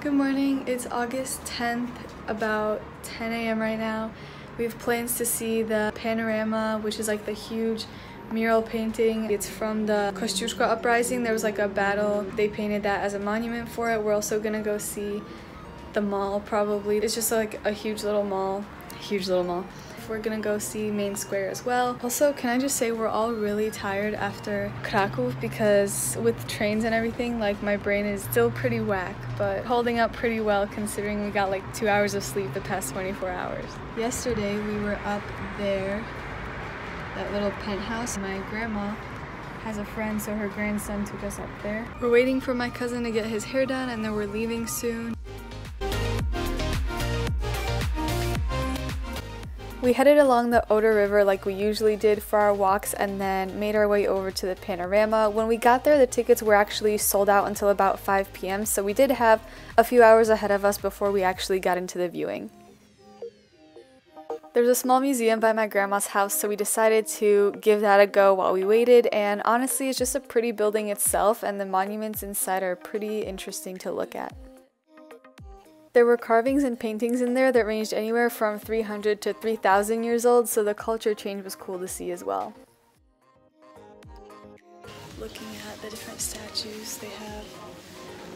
Good morning, it's August 10th, about 10 a.m. right now. We have plans to see the panorama, which is like the huge mural painting. It's from the Kościuszko uprising. There was like a battle. They painted that as a monument for it. We're also gonna go see the mall probably. It's just like a huge little mall. Huge little mall. We're gonna go see Main Square as well. Also, can I just say we're all really tired after Krakow because with trains and everything, like my brain is still pretty whack, but holding up pretty well considering we got like two hours of sleep the past 24 hours. Yesterday we were up there, that little penthouse. My grandma has a friend, so her grandson took us up there. We're waiting for my cousin to get his hair done and then we're leaving soon. We headed along the Oder River like we usually did for our walks and then made our way over to the panorama. When we got there, the tickets were actually sold out until about 5 p.m., so we did have a few hours ahead of us before we actually got into the viewing. There's a small museum by my grandma's house, so we decided to give that a go while we waited, and honestly, it's just a pretty building itself, and the monuments inside are pretty interesting to look at. There were carvings and paintings in there that ranged anywhere from 300 to 3000 years old, so the culture change was cool to see as well. Looking at the different statues they have,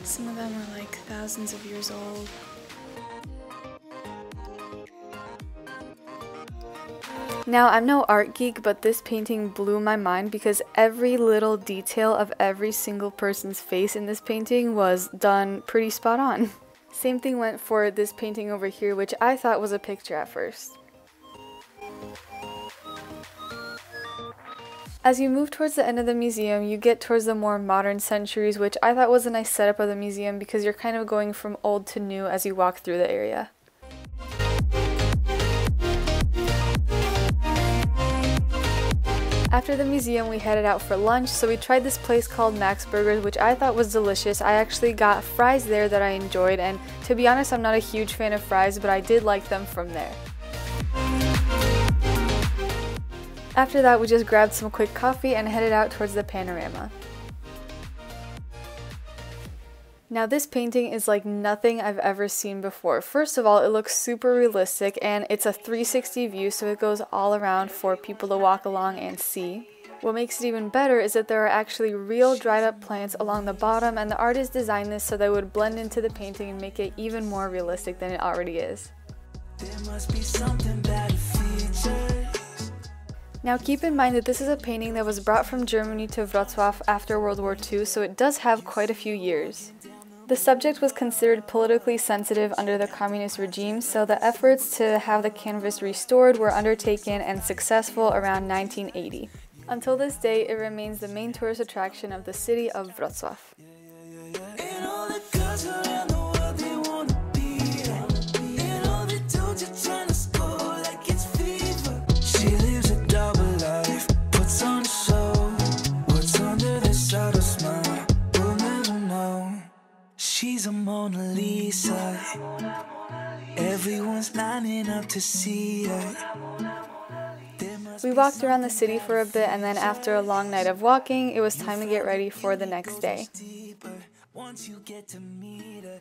some of them are like thousands of years old. Now, I'm no art geek, but this painting blew my mind because every little detail of every single person's face in this painting was done pretty spot on. Same thing went for this painting over here, which I thought was a picture at first. As you move towards the end of the museum, you get towards the more modern centuries, which I thought was a nice setup of the museum because you're kind of going from old to new as you walk through the area. After the museum, we headed out for lunch, so we tried this place called Max Burgers, which I thought was delicious. I actually got fries there that I enjoyed, and to be honest, I'm not a huge fan of fries, but I did like them from there. After that, we just grabbed some quick coffee and headed out towards the panorama. Now this painting is like nothing I've ever seen before. First of all, it looks super realistic and it's a 360 view so it goes all around for people to walk along and see. What makes it even better is that there are actually real dried up plants along the bottom and the artist designed this so they would blend into the painting and make it even more realistic than it already is. Now keep in mind that this is a painting that was brought from Germany to Wrocław after World War II, so it does have quite a few years. The subject was considered politically sensitive under the communist regime, so the efforts to have the canvas restored were undertaken and successful around 1980. Until this day, it remains the main tourist attraction of the city of Wrocław. Everyone's lining up to see her. We walked around the city for a bit, and then after a long night of walking, it was time to get ready for the next day.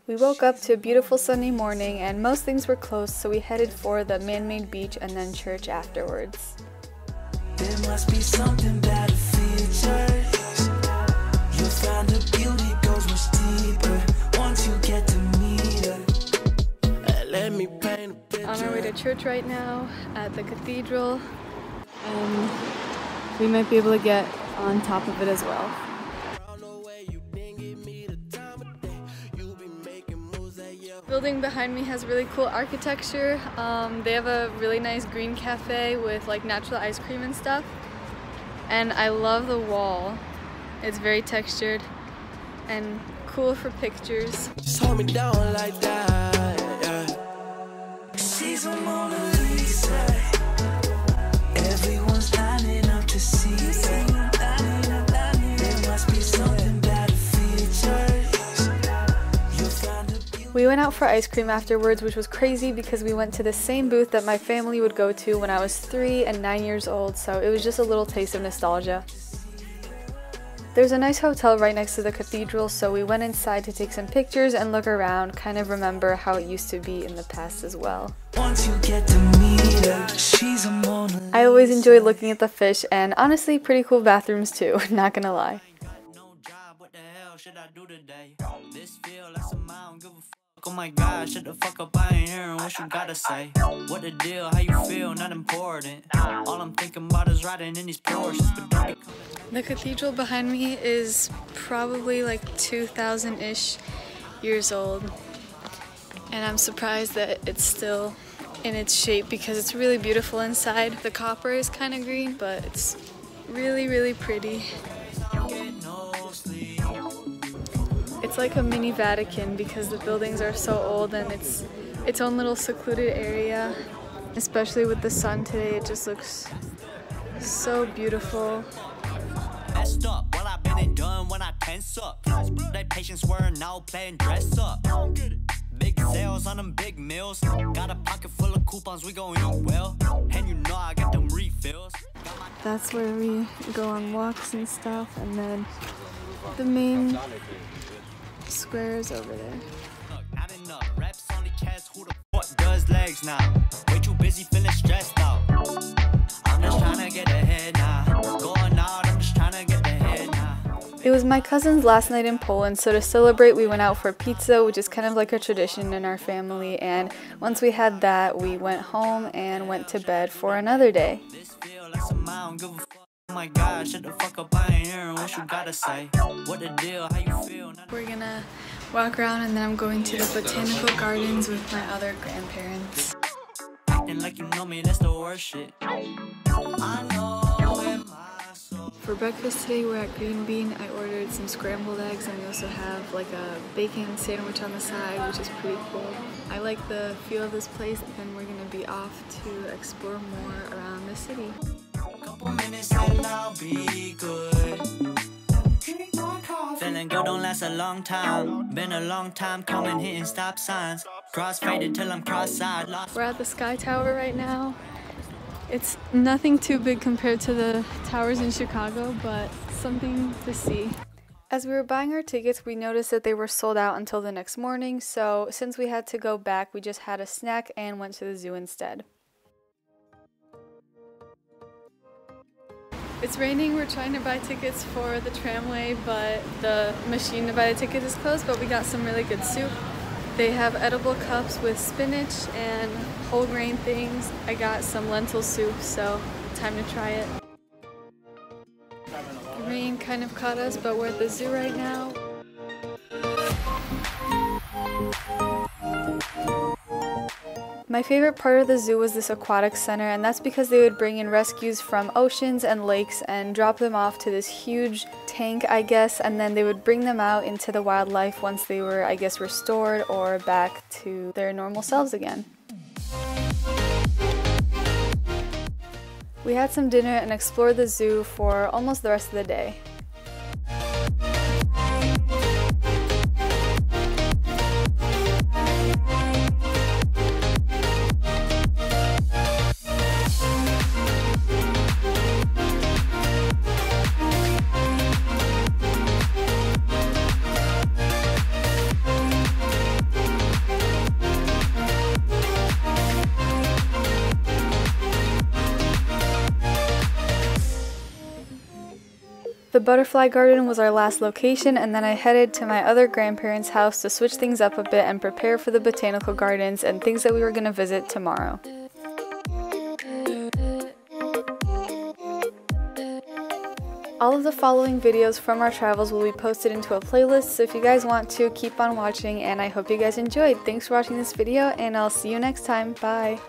We woke up to a beautiful sunny morning, and most things were closed, so we headed for the man made beach and then church afterwards. There must be something about features. You'll find the beauty goes much deeper. On our way to church right now at the cathedral. And we might be able to get on top of it as well. building behind me has really cool architecture. Um, they have a really nice green cafe with like natural ice cream and stuff. And I love the wall. It's very textured and cool for pictures. Just hold me down like that, We went out for ice cream afterwards, which was crazy because we went to the same booth that my family would go to when I was three and nine years old, so it was just a little taste of nostalgia. There's a nice hotel right next to the cathedral, so we went inside to take some pictures and look around, kind of remember how it used to be in the past as well. Her, I always enjoy looking at the fish and honestly pretty cool bathrooms too, not gonna lie. Oh my god, shut the fuck up, I ain't hearing what you gotta say. What the deal, how you feel, not important. All I'm thinking about is riding in these Porsches. The cathedral behind me is probably like 2,000-ish years old. And I'm surprised that it's still in its shape because it's really beautiful inside. The copper is kind of green, but it's really, really pretty. It's like a mini Vatican because the buildings are so old and it's its own little secluded area. Especially with the sun today, it just looks so beautiful. Messed up, well I've been done when I tense up. That patience were now playing dress up. Big sales on them big meals. Got a pocket full of coupons, we gon' eat well. And you know I got them refills. That's where we go on walks and stuff, and then the main squares over there. It was my cousin's last night in Poland, so to celebrate, we went out for pizza, which is kind of like a tradition in our family. And once we had that, we went home and went to bed for another day. Oh my god, shut the fuck up, I ain't hearing what you gotta say. What the deal, how you feel? We're gonna walk around and then I'm going to the botanical gardens with my other grandparents. Acting like you know me, that's the worst shit. For breakfast today, we're at Green Bean. I ordered some scrambled eggs and we also have like a bacon sandwich on the side, which is pretty cool. I like the feel of this place and we're gonna be off to explore more around the city couple minutes and I'll be good. Feeling good don't last a long time. Been a long time coming, hitting stop signs. Cross faded till I'm cross-eyed. We're at the Sky Tower right now. It's nothing too big compared to the towers in Chicago, but something to see. As we were buying our tickets, we noticed that they were sold out until the next morning, so since we had to go back, we just had a snack and went to the zoo instead. It's raining, we're trying to buy tickets for the tramway, but the machine to buy the ticket is closed, but we got some really good soup. They have edible cups with spinach and whole grain things. I got some lentil soup, so time to try it. The rain kind of caught us, but we're at the zoo right now. My favorite part of the zoo was this aquatic center, and that's because they would bring in rescues from oceans and lakes and drop them off to this huge tank, I guess, and then they would bring them out into the wildlife once they were, I guess, restored or back to their normal selves again. We had some dinner and explored the zoo for almost the rest of the day. Butterfly garden was our last location and then I headed to my other grandparents' house to switch things up a bit and prepare for the botanical gardens and things that we were going to visit tomorrow. All of the following videos from our travels will be posted into a playlist, so if you guys want to, keep on watching, and I hope you guys enjoyed. Thanks for watching this video, and I'll see you next time. Bye!